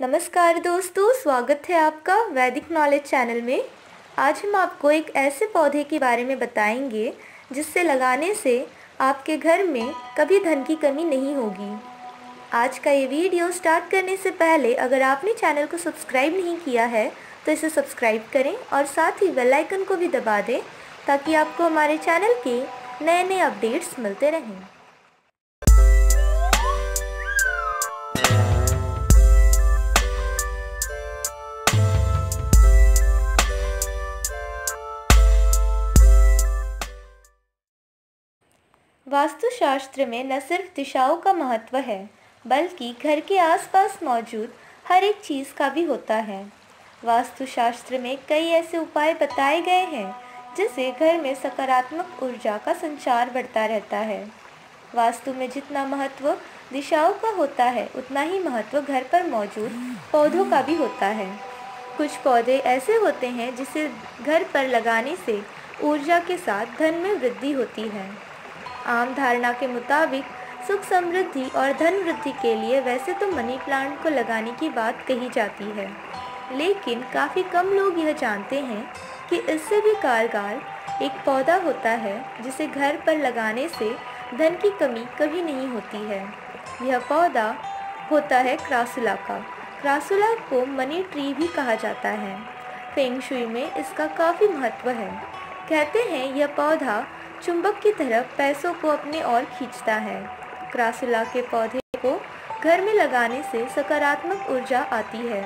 नमस्कार दोस्तों, स्वागत है आपका वैदिक नॉलेज चैनल में। आज हम आपको एक ऐसे पौधे के बारे में बताएँगे, जिससे लगाने से आपके घर में कभी धन की कमी नहीं होगी। आज का ये वीडियो स्टार्ट करने से पहले अगर आपने चैनल को सब्सक्राइब नहीं किया है तो इसे सब्सक्राइब करें और साथ ही बेल आइकन को भी दबा दें, ताकि आपको हमारे चैनल के नए नए अपडेट्स मिलते रहें। वास्तुशास्त्र में न सिर्फ़ दिशाओं का महत्व है, बल्कि घर के आसपास मौजूद हर एक चीज़ का भी होता है। वास्तुशास्त्र में कई ऐसे उपाय बताए गए हैं, जिससे घर में सकारात्मक ऊर्जा का संचार बढ़ता रहता है। वास्तु में जितना महत्व दिशाओं का होता है, उतना ही महत्व घर पर मौजूद पौधों का भी होता है। कुछ पौधे ऐसे होते हैं, जिसे घर पर लगाने से ऊर्जा के साथ धन में वृद्धि होती है। आम धारणा के मुताबिक, सुख समृद्धि और धन वृद्धि के लिए वैसे तो मनी प्लांट को लगाने की बात कही जाती है। लेकिन काफ़ी कम लोग यह जानते हैं कि इससे भी कारगर एक पौधा होता है, जिसे घर पर लगाने से धन की कमी कभी नहीं होती है। यह पौधा होता है क्रासुला का। क्रासुला को मनी ट्री भी कहा जाता है। फेंग शुई में इसका काफ़ी महत्व है। कहते हैं यह पौधा चुंबक की तरह पैसों को अपने ओर खींचता है। क्रासुला के पौधे को घर में लगाने से सकारात्मक ऊर्जा आती है।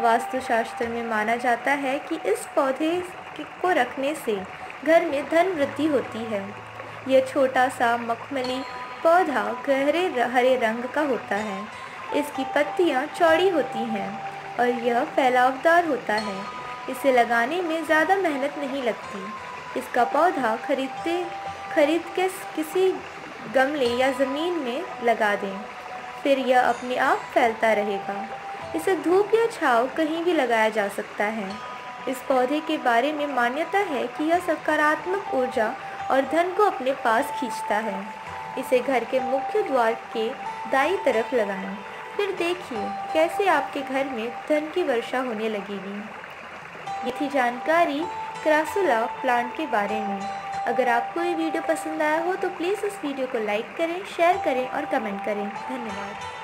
वास्तुशास्त्र में माना जाता है कि इस पौधे को रखने से घर में धन वृद्धि होती है। यह छोटा सा मखमली पौधा गहरे हरे रंग का होता है। इसकी पत्तियाँ चौड़ी होती हैं और यह फैलावदार होता है। इसे लगाने में ज़्यादा मेहनत नहीं लगती। इसका पौधा खरीदते, खरीद के किसी गमले या ज़मीन में लगा दें। फिर यह अपने आप फैलता रहेगा। इसे धूप या छाव कहीं भी लगाया जा सकता है। इस पौधे के बारे में मान्यता है कि यह सकारात्मक ऊर्जा और धन को अपने पास खींचता है। इसे घर के मुख्य द्वार के दाई तरफ़ लगाएँ। फिर देखिए, कैसे आपके घर में धन की वर्षा होने लगेगी। ये थी जानकारी क्रासुला प्लांट के बारे में। अगर आपको ये वीडियो पसंद आया हो तो प्लीज़ उस वीडियो को लाइक करें शेयर करें और कमेंट करें। धन्यवाद।